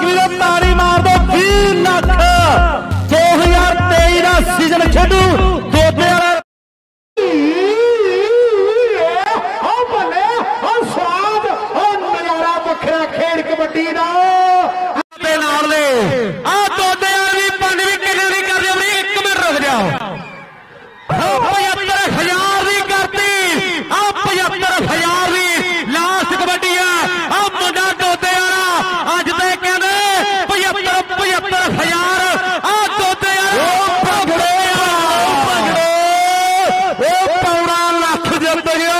ਵੀਰੋ ਤਾੜੀ ਮਾਰ ਦੋ, ਵੀਰ ਨੱਥ 2023 ਦਾ ਸੀਜ਼ਨ ਖੇਡੂ। ਦੋਤੇ ਵਾਲਾ ਬੱਲੇ ਉਹ ਸਵਾਦ ਉਹ ਨਜ਼ਾਰਾ ਵੱਖਰਾ ਖੇਡ ਕਬੱਡੀ ਦਾ। 75 75000 ਆ ਦੋਦੇ ਵਾਲਾ ਉਹ ਭੰਗੜੇ ਉਹ ਭੰਗੜੇ ਉਹ ਪੌਣਾ ਲੱਖ ਜਿੱਤ ਗਿਆ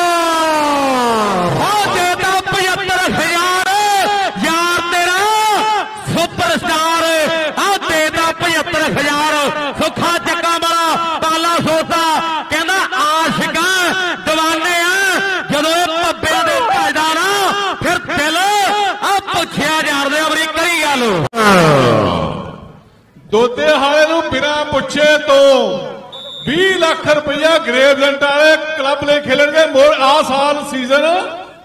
ਹੋ ਦੇਤਾ 75000 ਯਾਰ ਤੇਰਾ ਸੁਪਰਸਟਾਰ ਆ ਦੇਤਾ 75000 ਸੁੱਖਾ ਚੱਕਾ ਵਾਲਾ ਪਾਲਾ ਸੋਤਾ ਕਹਿੰਦਾ ਆਸ਼ਿਕਾਂ دیਵਾਨੇ ਆ ਜਦੋਂ ਇਹ ਪੱਬਿਆਂ ਦੇ ਭਜਦਾ ਨਾ ਫਿਰ ਦਿਲ ਆ ਪੁੱਛਿਆ ਜਾਂਦੇ ਅਮਰੀ ਕਰੀ ਗੱਲ ਦੋਦੇ ਹਾਲੇ ਨੂੰ ਬਿਨਾਂ ਪੁੱਛੇ ਤੋਂ 20 ਲੱਖ ਰੁਪਇਆ ਗ੍ਰੇਵਲੈਂਟ ਵਾਲੇ ਕਲੱਬ ਲਈ ਖੇਲਣਗੇ। ਮੋਰ ਆ ਸਾਲ ਸੀਜ਼ਨ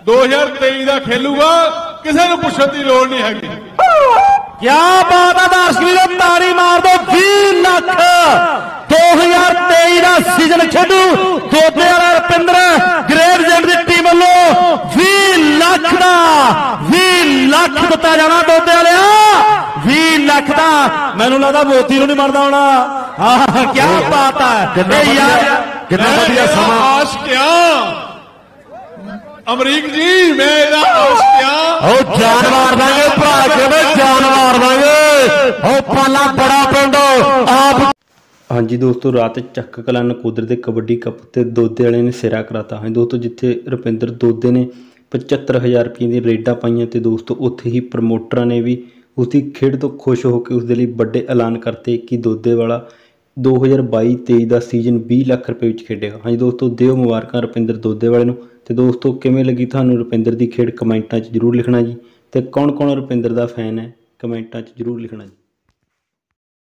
2023 ਦਾ ਖੇਲੂਗਾ। ਕਿਸੇ ਨੂੰ ਪੁੱਛਣ ਦੀ ਲੋੜ ਨਹੀਂ ਹੈਗੀ। ਕਿਆ ਬਾਤ ਹੈ ਦਰਸ਼ਕ ਵੀਰੋ, ਤਾੜੀ ਮਾਰ ਦੋ 20 ਲੱਖ। 2023 ਦਾ ਸੀਜ਼ਨ ਖੇਡੂ। ਦੋਦੇ ਵਾਲਾ ਰਪਿੰਦਰ ਗ੍ਰੇਟ ਦੀ ਟੀਮ ਵੱਲੋਂ 20 ਲੱਖ ਦਾ 20 ਲੱਖ ਦਿੱਤਾ ਜਾਣਾ ਦੋਦੇ ਵਾਲਿਆ। 20 ਲੱਖ ਦਾ ਮੈਨੂੰ ਲੱਗਦਾ ਮੋਤੀ ਨੂੰ ਨਹੀਂ ਮੰਨਦਾ ਹੋਣਾ। ਆਹ ਕੀ ਬਾਤ ਹੈ ਇਹ ਯਾਰ ਕਿੰਨਾ ਵਧੀਆ ਸਮਾਂ। ਆਸ਼ਕਿਆ ਅਮਰੀਕ ਜੀ ਮੈਂ ਇਹਦਾ ਆਸ਼ਕਿਆ ਉਹ ਜਾਨ ਮਾਰ ਦਾਂਗੇ ਭਰਾ ਕਹਿੰਦੇ ਜਾਨ ਮਾਰ ਦਾਂਗੇ ਉਹ ਪਾਲਾ ਬੜਾ ਪਿੰਡ ਆਪ ਹਾਂਜੀ ਦੋਸਤੋ ਰਾਤ ਚੱਕ ਕਲਾਂ ਨਕੋਦਰ ਦੇ ਕਬੱਡੀ ਕੱਪ ਤੇ ਦੋਦੇ ਵਾਲੇ ਨੇ ਸਿਰਾ ਕਰਾਤਾ। ਹਾਂ ਦੋਸਤੋ ਜਿੱਥੇ ਰੁਪਿੰਦਰ ਦੋਦੇ ਨੇ 75000 ਰੁਪਏ ਦੀ ਰੇਡਾਂ ਪਾਈਆਂ ਤੇ ਦੋਸਤੋ ਉੱਥੇ ਹੀ ਪ੍ਰਮੋਟਰਾਂ ਨੇ ਵੀ ਉਸ ਦੀ ਖੇਡ ਤੋਂ ਖੁਸ਼ ਹੋ ਕੇ ਉਸ ਦੇ ਲਈ ਵੱਡੇ ਐਲਾਨ ਕਰਤੇ ਕਿ ਦੋਦੇ ਵਾਲਾ 2022-23 ਦਾ ਸੀਜ਼ਨ 20 ਲੱਖ ਰੁਪਏ ਵਿੱਚ ਖੇਡੇਗਾ। ਹਾਂਜੀ ਦੋਸਤੋ, ਦਿਓ ਮੁਬਾਰਕਾਂ ਰੁਪਿੰਦਰ ਦੋਦੇ ਵਾਲੇ ਨੂੰ। ਤੇ ਦੋਸਤੋ, ਕਿਵੇਂ ਲੱਗੀ ਤੁਹਾਨੂੰ ਰੁਪਿੰਦਰ ਦੀ ਖੇਡ? ਕਮੈਂਟਾਂ 'ਚ ਜਰੂਰ ਲਿਖਣਾ ਜੀ। ਤੇ ਕੌਣ-ਕੌਣ ਰੁਪਿੰਦਰ ਦਾ ਫੈਨ ਹੈ? ਕਮੈਂਟਾਂ 'ਚ ਜਰੂਰ ਲਿਖਣਾ ਜੀ।